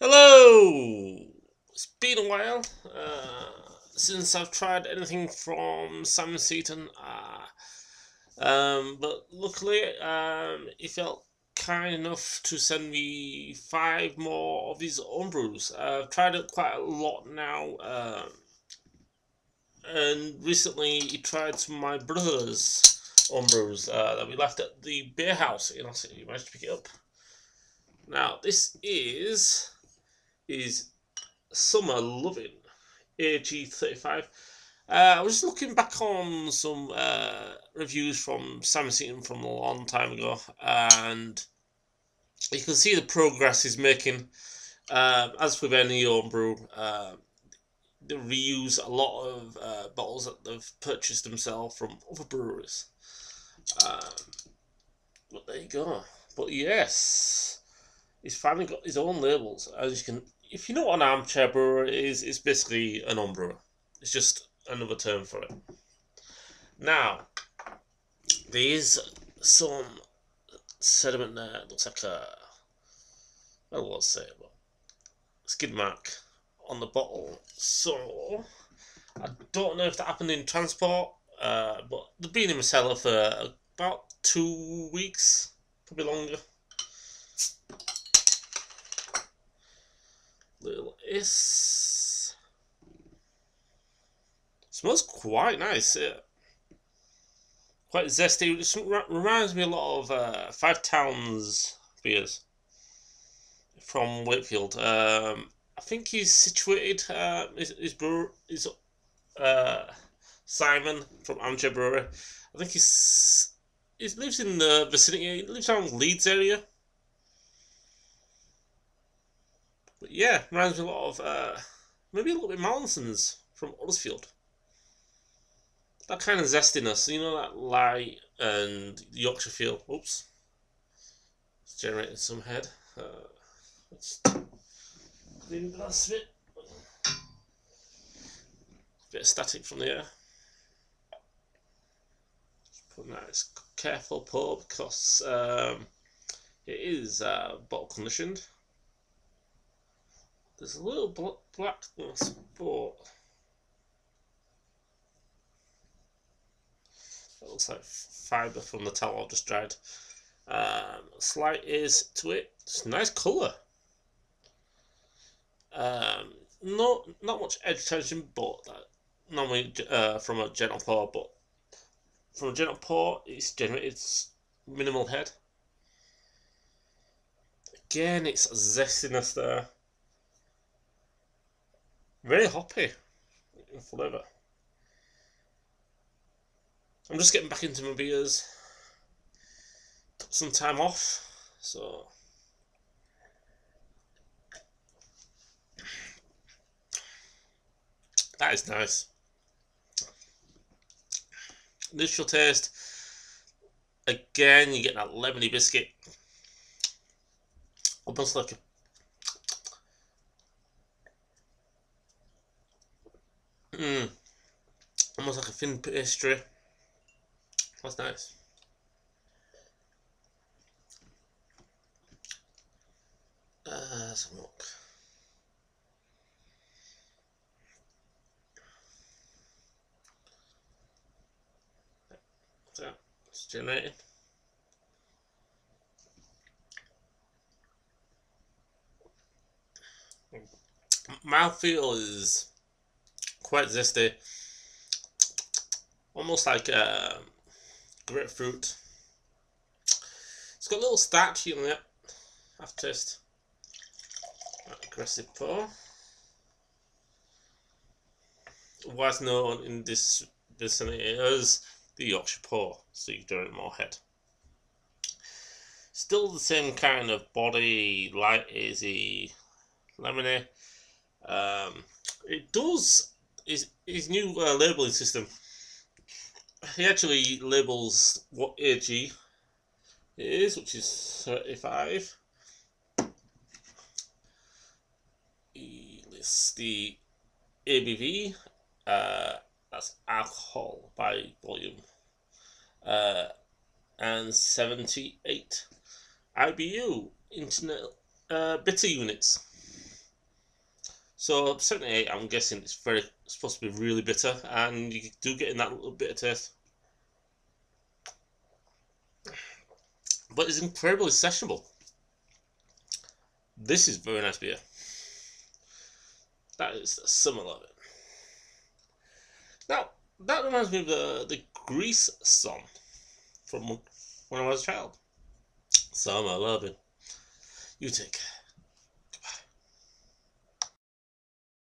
Hello! It's been a while uh, since I've tried anything from Simon Seaton, uh, um, but luckily um, he felt kind enough to send me five more of his own brews. Uh, I've tried it quite a lot now, um, and recently he tried some of my brother's own brews uh, that we left at the beer house in Austin. You managed to pick it up. Now, this is is Summer Loving AG35. Uh, I was looking back on some uh, reviews from Seaton from a long time ago, and you can see the progress he's making. Uh, as with any home brew, uh, they reuse a lot of uh, bottles that they've purchased themselves from other breweries. Um, but there you go. But yes, he's finally got his own labels, as you can if you know what an armchair brewer is, it's basically an brewer. It's just another term for it. Now, there is some sediment there. It looks like a, well, say, well, skid mark on the bottle. So, I don't know if that happened in transport, uh, but they've been in my cellar for about two weeks, probably longer. Little is. Smells quite nice. Yeah. Quite zesty. It reminds me a lot of uh, Five Towns beers from Wakefield. Um, I think he's situated. Uh, his his brewer is uh, Simon from Armchair Brewery. I think he's he lives in the vicinity. He lives around Leeds area. But yeah, reminds me a lot of uh, maybe a little bit Mallinson's from Huddersfield. That kind of zestiness, you know, that light and Yorkshire feel. Oops. It's generating some head. Uh, let's clean the last bit. Of static from the air. Put nice careful pour because um, it is uh, bottle conditioned. There's a little bl blackness, but that looks like fibre from the towel I've just dried. Um, slight is to it. It's nice colour. Um, not not much edge tension, but uh, normally uh, from a gentle pour, but from a gentle pour, it's generated minimal head. Again, it's zestiness there. Very hoppy flavour. I'm just getting back into my beers. Took some time off, so that is nice. Initial taste, again, you get that lemony biscuit, almost like a Mm. Almost like a thin pastry. That's nice. Uh, a look. So, it's generating. Mouthfeel is quite zesty. Almost like a um, grapefruit. It's got a little starch in it. Aftertaste. Aggressive pour. Was known in this vicinity as the Yorkshire pour, so you generate more head. Still the same kind of body, light, easy, lemony. Um, it does his his new uh, labeling system. He actually labels what AG is, which is thirty-five. He lists the ABV. Uh, that's alcohol by volume. Uh, and seventy-eight IBU internet uh, bitter units. So 78, I'm guessing it's very supposed to be really bitter, and you do get in that little bit of taste. But it's incredibly sessionable. This is very nice beer. That is summer of it. Now, that reminds me of the, the Grease song from when I was a child. Summer loving. You take.